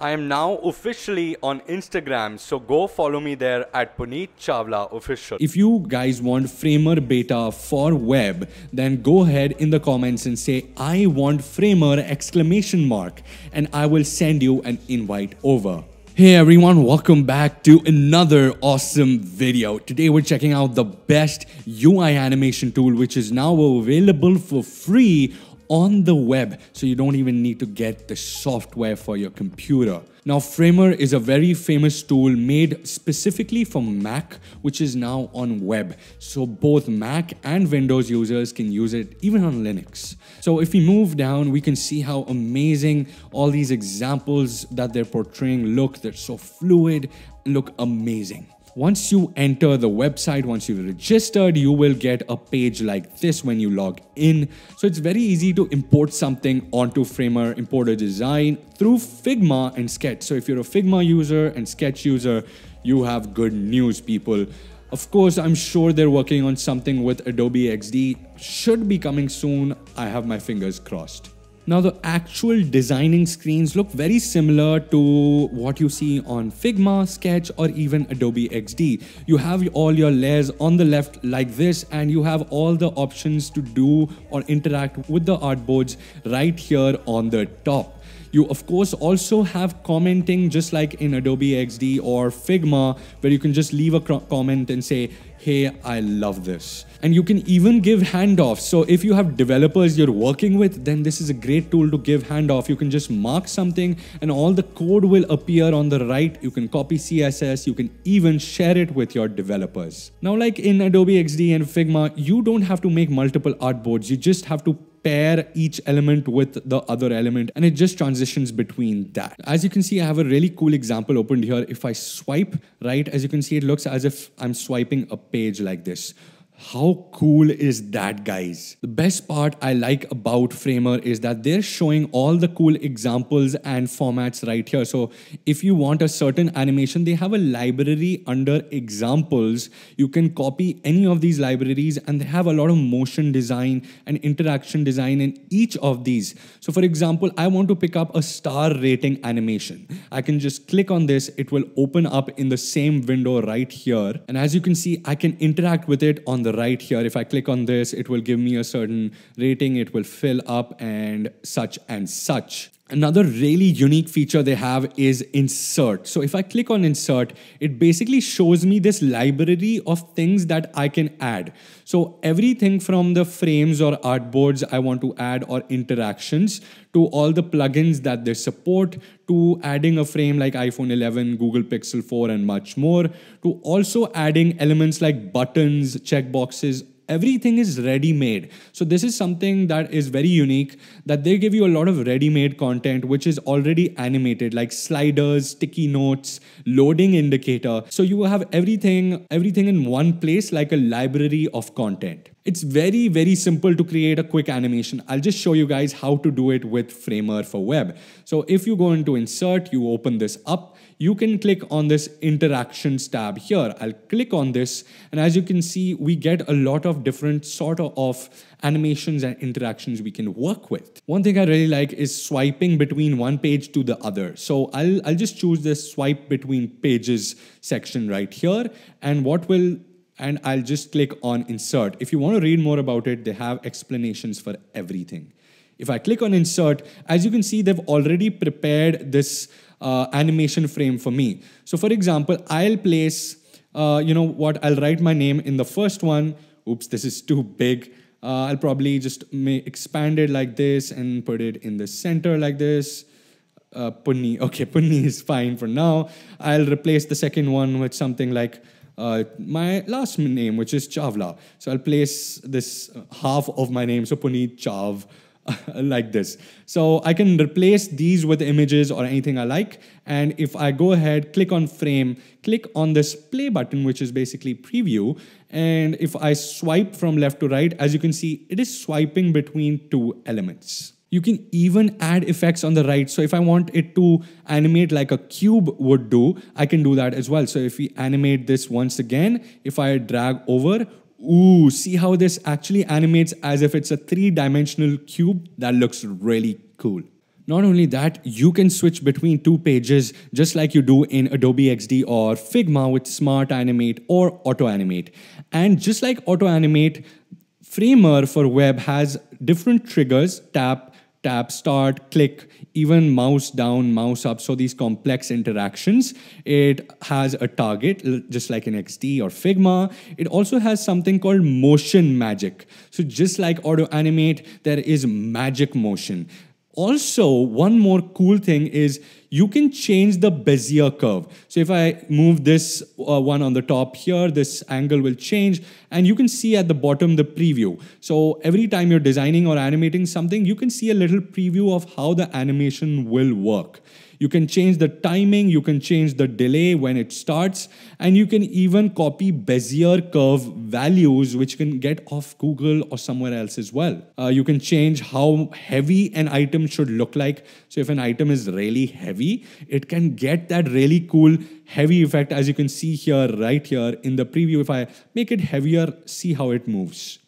I am now officially on Instagram, so go follow me there at Punit Chawla Official. If you guys want Framer beta for web, then go ahead in the comments and say, I want Framer exclamation mark, and I will send you an invite over. Hey everyone, welcome back to another awesome video. Today we're checking out the best UI animation tool, which is now available for free on the web, so you don't even need to get the software for your computer. Now, Framer is a very famous tool made specifically for Mac, which is now on web. So both Mac and Windows users can use it even on Linux. So if we move down, we can see how amazing all these examples that they're portraying look. They're so fluid, look amazing. Once you enter the website, once you've registered, you will get a page like this when you log in. So it's very easy to import something onto Framer, import a design through Figma and Sketch. So if you're a Figma user and Sketch user, you have good news, people. Of course, I'm sure they're working on something with Adobe XD. Should be coming soon. I have my fingers crossed. Now the actual designing screens look very similar to what you see on Figma, Sketch or even Adobe XD. You have all your layers on the left like this and you have all the options to do or interact with the artboards right here on the top. You of course also have commenting just like in Adobe XD or Figma where you can just leave a comment and say, hey, I love this. And you can even give handoffs. So if you have developers you're working with, then this is a great tool to give handoff. You can just mark something and all the code will appear on the right. You can copy CSS. You can even share it with your developers. Now, like in Adobe XD and Figma, you don't have to make multiple artboards. You just have to pair each element with the other element and it just transitions between that. As you can see, I have a really cool example opened here. If I swipe right, as you can see, it looks as if I'm swiping a page like this. How cool is that, guys? The best part I like about Framer is that they're showing all the cool examples and formats right here. So if you want a certain animation, they have a library under examples. You can copy any of these libraries and they have a lot of motion design and interaction design in each of these. So for example, I want to pick up a star rating animation. I can just click on this. It will open up in the same window right here. And as you can see, I can interact with it on the the right here, if I click on this, it will give me a certain rating, it will fill up and such and such. Another really unique feature they have is insert. So if I click on insert, it basically shows me this library of things that I can add. So everything from the frames or artboards I want to add or interactions to all the plugins that they support to adding a frame like iPhone 11, Google Pixel 4 and much more to also adding elements like buttons, checkboxes, everything is ready made. So this is something that is very unique that they give you a lot of ready made content which is already animated like sliders, sticky notes, loading indicator. So you will have everything everything in one place like a library of content. It's very, very simple to create a quick animation. I'll just show you guys how to do it with Framer for web. So if you go into insert, you open this up, you can click on this interactions tab here. I'll click on this. And as you can see, we get a lot of different sort of animations and interactions we can work with. One thing I really like is swiping between one page to the other. So I'll, I'll just choose this swipe between pages section right here. And what will and I'll just click on insert. If you want to read more about it, they have explanations for everything. If I click on insert, as you can see, they've already prepared this uh, animation frame for me. So for example, I'll place, uh, you know what, I'll write my name in the first one. Oops, this is too big. Uh, I'll probably just expand it like this and put it in the center like this. Uh, Punni, okay, Punni is fine for now. I'll replace the second one with something like uh, my last name, which is Chawla. So I'll place this half of my name, so Punit Chav, like this. So I can replace these with images or anything I like. And if I go ahead, click on frame, click on this play button, which is basically preview. And if I swipe from left to right, as you can see, it is swiping between two elements. You can even add effects on the right. So if I want it to animate like a cube would do, I can do that as well. So if we animate this once again, if I drag over, Ooh, see how this actually animates as if it's a three dimensional cube? That looks really cool. Not only that, you can switch between two pages just like you do in Adobe XD or Figma with Smart Animate or Auto Animate. And just like Auto Animate, Framer for web has different triggers tap, tap, start, click, even mouse down, mouse up. So these complex interactions. It has a target, just like in XD or Figma. It also has something called motion magic. So just like auto animate, there is magic motion. Also, one more cool thing is you can change the Bezier curve. So if I move this uh, one on the top here, this angle will change and you can see at the bottom the preview. So every time you're designing or animating something, you can see a little preview of how the animation will work. You can change the timing, you can change the delay when it starts, and you can even copy Bezier curve values, which can get off Google or somewhere else as well. Uh, you can change how heavy an item should look like. So if an item is really heavy, it can get that really cool heavy effect as you can see here, right here in the preview. If I make it heavier, see how it moves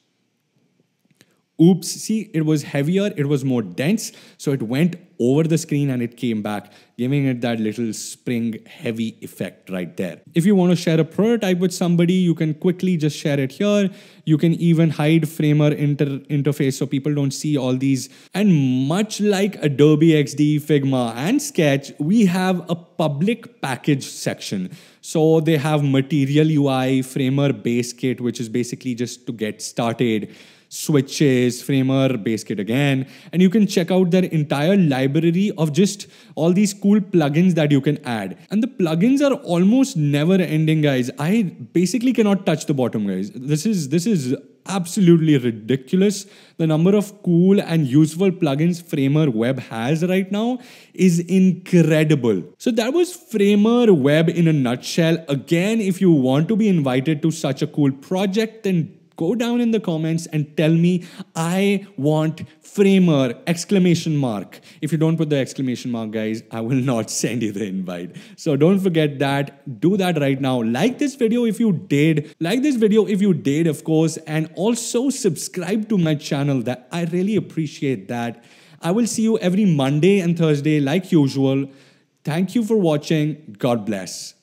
oops, see, it was heavier, it was more dense, so it went over the screen and it came back, giving it that little spring heavy effect right there. If you want to share a prototype with somebody, you can quickly just share it here. You can even hide Framer inter interface so people don't see all these. And much like Adobe XD, Figma, and Sketch, we have a public package section. So they have Material UI, Framer Base Kit, which is basically just to get started switches, framer, base kit again. And you can check out their entire library of just all these cool plugins that you can add. And the plugins are almost never ending, guys. I basically cannot touch the bottom, guys. This is this is absolutely ridiculous. The number of cool and useful plugins Framer Web has right now is incredible. So that was Framer Web in a nutshell. Again, if you want to be invited to such a cool project, then go down in the comments and tell me I want framer exclamation mark. If you don't put the exclamation mark, guys, I will not send you the invite. So don't forget that. Do that right now. Like this video if you did. Like this video if you did, of course, and also subscribe to my channel. That I really appreciate that. I will see you every Monday and Thursday like usual. Thank you for watching. God bless.